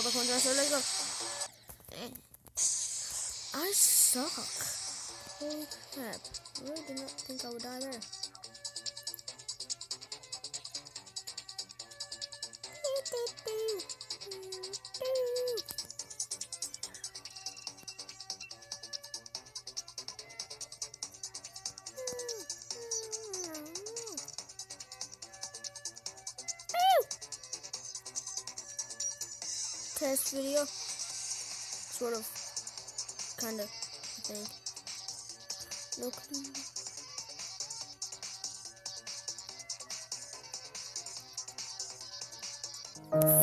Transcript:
Fuck one dinosaur, let's go. I suck. Holy crap. I really did not think I would die there. test video. Sort of. Kind of. I think. Look. clue.